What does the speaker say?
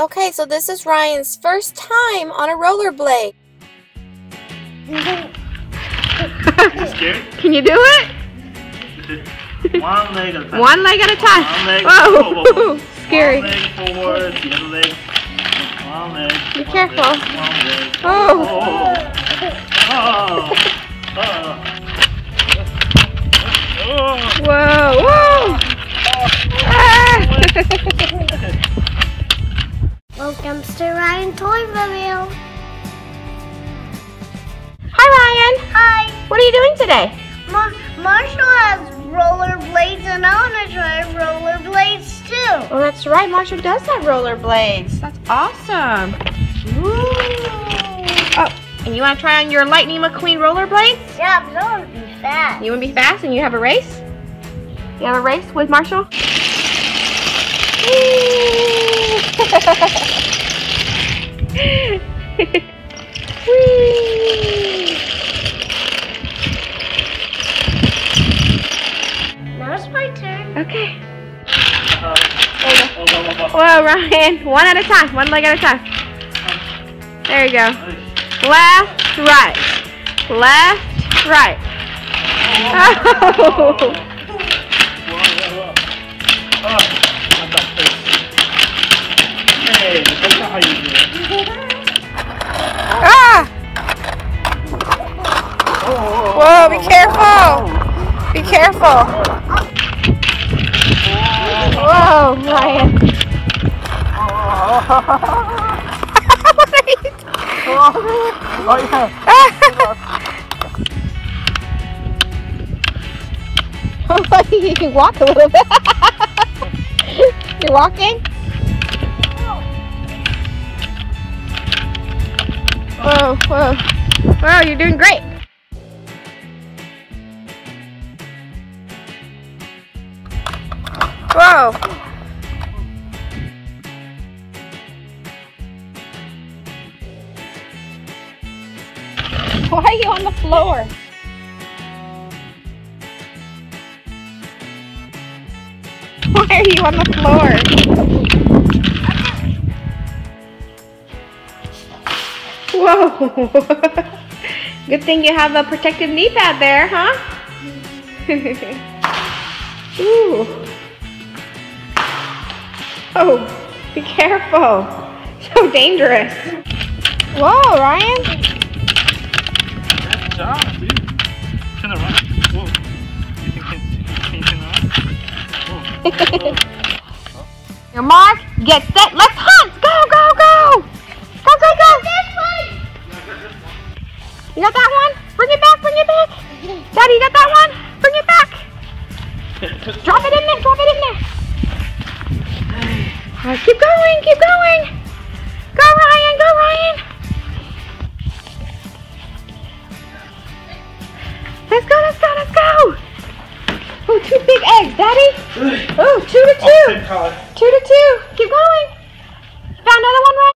Okay, so this is Ryan's first time on a rollerblade. scared? Can you do it? One leg at a time. One leg at a time. One leg. Whoa, Whoa, whoa, whoa. scary. One leg forward, the other leg. One leg. Be one careful. Leg, one leg. Oh. Oh. oh, oh. What are you doing today? Mar- Marshall has rollerblades and I want to try rollerblades too. Oh, that's right. Marshall does have rollerblades. That's awesome. Oh, and you want to try on your Lightning McQueen rollerblades? Yeah, but I want to be fast. You want to be fast and you have a race? You have a race with Marshall? Whoa, Ryan. One at a time. One leg at a time. There you go. Left, right. Left, right. Oh. Hey, that's not how you do it. Ah! Whoa, be careful. Be careful. Whoa, Ryan. what are you doing? Oh, yeah. you can walk a little bit. You're walking? Whoa, whoa. Wow, you're doing great. Why are you on the floor? Why are you on the floor? Whoa! Good thing you have a protective knee pad there, huh? Ooh. Oh, be careful. So dangerous. Whoa, Ryan. Good job, dude. Turn around. Whoa. You think can, can you turn around? Whoa. Your mark, get set, let's hunt! Go, go, go! Go, go, go! You got that one? Bring it back, bring it back! Daddy, you got that one? Bring it back! Drop it in there, drop it in there! Keep going, keep going! Go, Ryan, go, Ryan! Let's go, let's go, let's go! Oh, two big eggs, Daddy! Oh, two to two! Two to two. Keep going. Found another one, right?